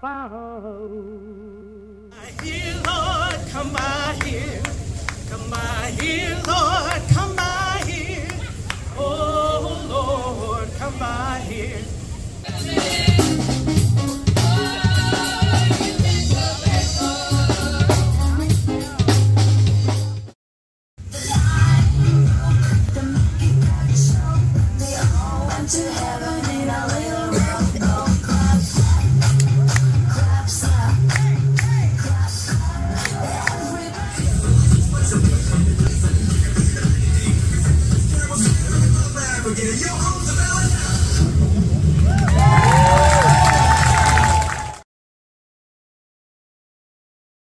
follow. I hear, Lord, come by here. Come by here, Lord, come by here. Oh, Lord, come by here. Yeah, yo,